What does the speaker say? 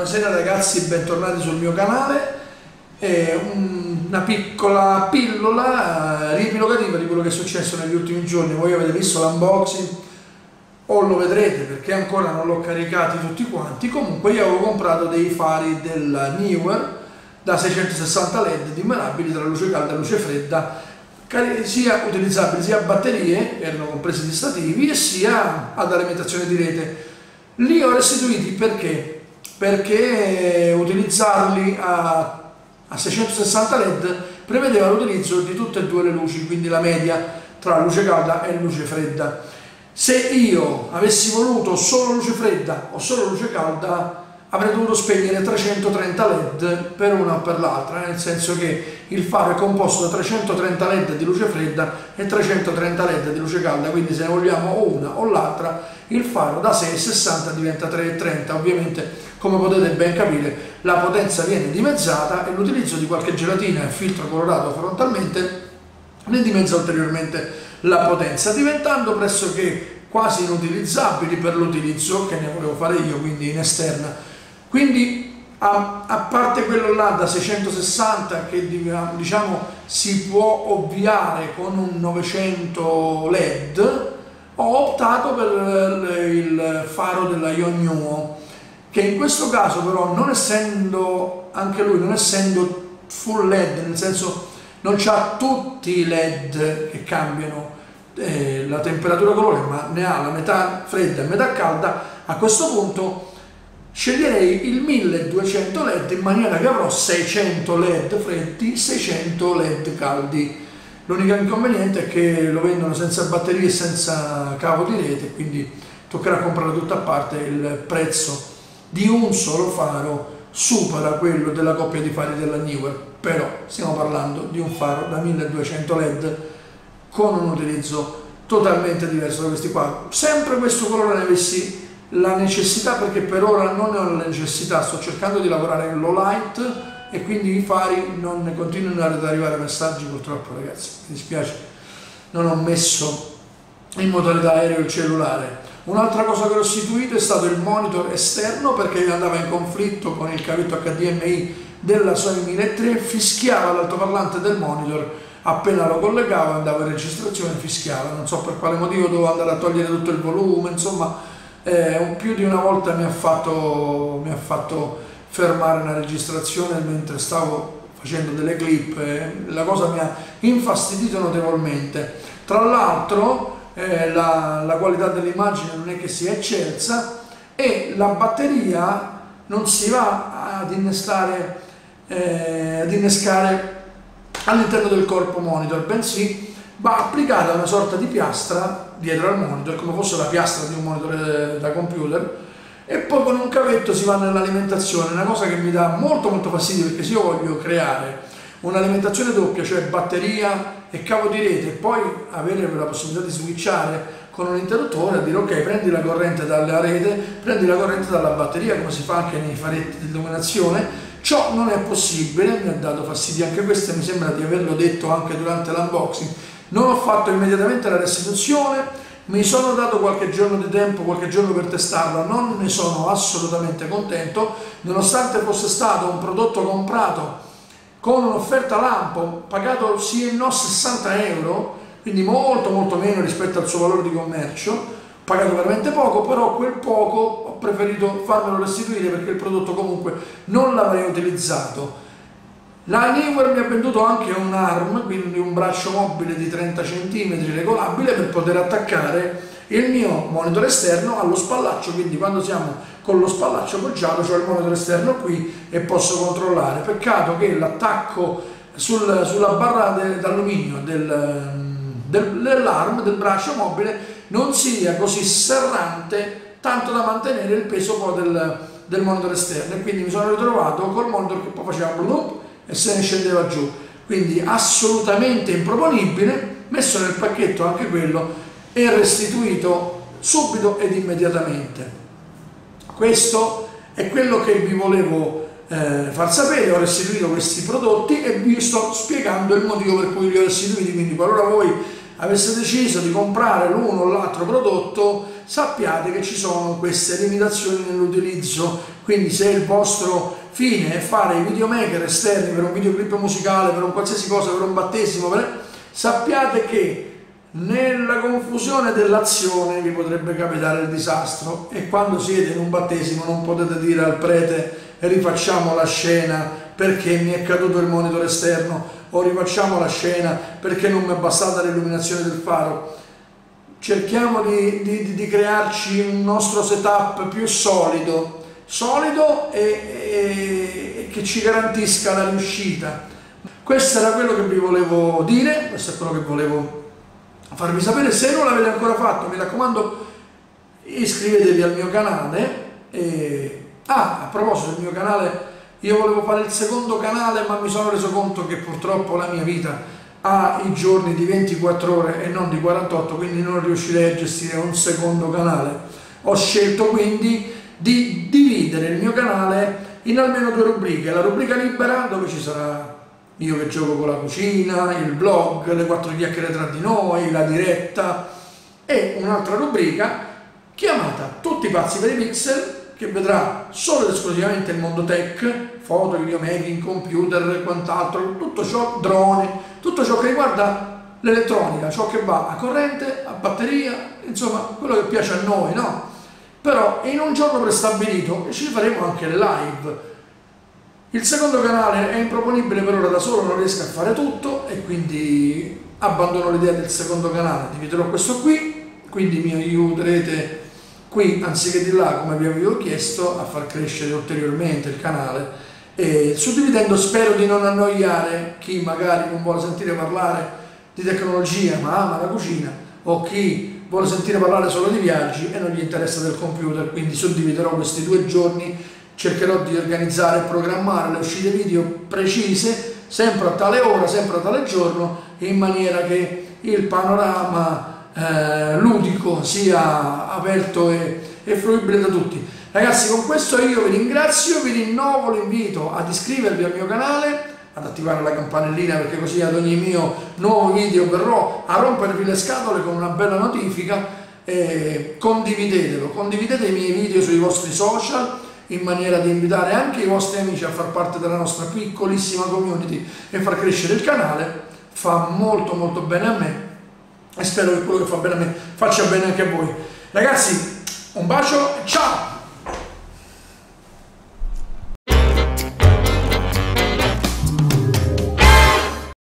Buonasera ragazzi, bentornati sul mio canale. È una piccola pillola eh, riepilogativa di quello che è successo negli ultimi giorni. Voi avete visto l'unboxing o lo vedrete perché ancora non l'ho caricati tutti quanti. Comunque io avevo comprato dei fari della Newer da 660 LED dimmerabili tra luce calda e luce fredda sia utilizzabili sia a batterie, erano compresi gli stativi, e sia ad alimentazione di rete. Li ho restituiti perché? Perché utilizzarli a, a 660 LED prevedeva l'utilizzo di tutte e due le luci, quindi la media tra luce calda e luce fredda. Se io avessi voluto solo luce fredda o solo luce calda, avrei dovuto spegnere 330 led per una o per l'altra, nel senso che il faro è composto da 330 led di luce fredda e 330 led di luce calda, quindi se ne vogliamo o una o l'altra, il faro da 6,60 diventa 3,30. Ovviamente, come potete ben capire, la potenza viene dimezzata e l'utilizzo di qualche gelatina e filtro colorato frontalmente ne dimezza ulteriormente la potenza, diventando pressoché quasi inutilizzabili per l'utilizzo che ne volevo fare io, quindi in esterna quindi a, a, parte quello là da 660 che diciamo si può ovviare con un 900 LED, ho optato per il faro della Yonnuo che in questo caso però non essendo anche lui non essendo full LED nel senso non ha tutti i LED che cambiano eh, la temperatura colore ma ne ha la metà fredda e metà calda a questo punto sceglierei il 1200 led in maniera che avrò 600 led freddi 600 led caldi. L'unico inconveniente è che lo vendono senza batterie e senza cavo di rete quindi toccherà comprare tutto a parte il prezzo di un solo faro supera quello della coppia di fari della Newer. Però stiamo parlando di un faro da 1200 led con un utilizzo totalmente diverso da questi qua. Sempre questo colore ne avessi la necessità perché per ora non ne ho la necessità, sto cercando di lavorare in low light e quindi i fari non ne continuano ad arrivare messaggi purtroppo ragazzi, mi dispiace, non ho messo in modalità aereo il cellulare. Un'altra cosa che ho istituito è stato il monitor esterno perché andava in conflitto con il cavetto HDMI della Sony 1003, fischiava l'altoparlante del monitor appena lo collegavo andavo in registrazione fischiava, non so per quale motivo dovevo andare a togliere tutto il volume, insomma eh, più di una volta mi ha, fatto, mi ha fatto fermare una registrazione mentre stavo facendo delle clip, eh, la cosa mi ha infastidito notevolmente. Tra l'altro eh, la, la, qualità dell'immagine non è che sia eccelsa e la batteria non si va ad innestare, eh, ad innescare all'interno del corpo monitor, bensì va applicata una sorta di piastra dietro al monitor, come fosse la piastra di un monitor da computer, e poi con un cavetto si va nell'alimentazione, una cosa che mi dà molto molto fastidio perché se io voglio creare un'alimentazione doppia, cioè batteria e cavo di rete, e poi avere la possibilità di switchare con un interruttore a dire ok prendi la corrente dalla rete, prendi la corrente dalla batteria come si fa anche nei faretti di illuminazione, ciò non è possibile, mi ha dato fastidio anche questo, mi sembra di averlo detto anche durante l'unboxing, non ho fatto immediatamente la restituzione, mi sono dato qualche giorno di tempo, qualche giorno per testarla, non ne sono assolutamente contento, nonostante fosse stato un prodotto comprato con un'offerta lampo, pagato sì e no 60 euro, quindi molto molto meno rispetto al suo valore di commercio, pagato veramente poco, però quel poco ho preferito farmelo restituire perché il prodotto comunque non l'avrei utilizzato la Newer mi ha venduto anche un ARM, quindi un braccio mobile di 30 cm regolabile per poter attaccare il mio monitor esterno allo spallaccio, quindi quando siamo con lo spallaccio appoggiato ho il monitor esterno qui e posso controllare. Peccato che l'attacco sul, sulla barra d'alluminio del, del, dell'ARM, del braccio mobile, non sia così serrante tanto da mantenere il peso del, del monitor esterno e quindi mi sono ritrovato col monitor che poi faceva blum e se ne scendeva giù. Quindi assolutamente improponibile, messo nel pacchetto anche quello e restituito subito ed immediatamente. Questo è quello che vi volevo eh, far sapere, ho restituito questi prodotti e vi sto spiegando il motivo per cui li ho restituiti, quindi qualora voi avesse deciso di comprare l'uno o l'altro prodotto sappiate che ci sono queste limitazioni nell'utilizzo, quindi se il vostro fine è fare i videomaker esterni per un videoclip musicale, per un qualsiasi cosa, per un battesimo, per... sappiate che nella confusione dell'azione vi potrebbe capitare il disastro e quando siete in un battesimo non potete dire al prete rifacciamo la scena perché mi è caduto il monitor esterno o rifacciamo la scena perché non mi è bastata l'illuminazione del faro cerchiamo di, di, di, crearci un nostro setup più solido, solido e, e, e, che ci garantisca la riuscita. Questo era quello che vi volevo dire, questo è quello che volevo farvi sapere. Se non l'avete ancora fatto, mi raccomando, iscrivetevi al mio canale. E... Ah, a proposito del mio canale, io volevo fare il secondo canale, ma mi sono reso conto che purtroppo la mia vita ha i giorni di 24 ore e non di 48, quindi non riuscirei a gestire un secondo canale. Ho scelto quindi di dividere il mio canale in almeno due rubriche, la rubrica libera dove ci sarà io che gioco con la cucina, il blog, le quattro chiacchiere tra di noi, la diretta e un'altra rubrica chiamata Tutti pazzi per i pixel che vedrà solo ed esclusivamente il mondo tech, foto, videomaking, computer e quant'altro, tutto ciò, droni, tutto ciò che riguarda l'elettronica, ciò che va a corrente, a batteria, insomma quello che piace a noi, no? Però in un giorno prestabilito ci faremo anche live. Il secondo canale è improponibile per ora da solo, non riesco a fare tutto e quindi abbandono l'idea del secondo canale, dividerò questo qui, quindi mi aiuterete qui anziché di là come vi avevo chiesto a far crescere ulteriormente il canale e suddividendo spero di non annoiare chi magari non vuole sentire parlare di tecnologia ma ama la cucina o chi vuole sentire parlare solo di viaggi e non gli interessa del computer quindi suddividerò questi due giorni. Cercherò di organizzare e programmare le uscite video precise sempre a tale ora, sempre a tale giorno in maniera che il panorama eh, ludico sia aperto e, e fruibile da tutti. Ragazzi con questo io vi ringrazio, vi rinnovo l'invito ad iscrivervi al mio canale, ad attivare la campanellina perché così ad ogni mio nuovo video verrò a rompervi le scatole con una bella notifica e condividetelo, condividete i miei video sui vostri social in maniera di invitare anche i vostri amici a far parte della nostra piccolissima community e far crescere il canale, fa molto molto bene a me e spero che quello che fa bene a me faccia bene anche a voi. Ragazzi, un bacio ciao!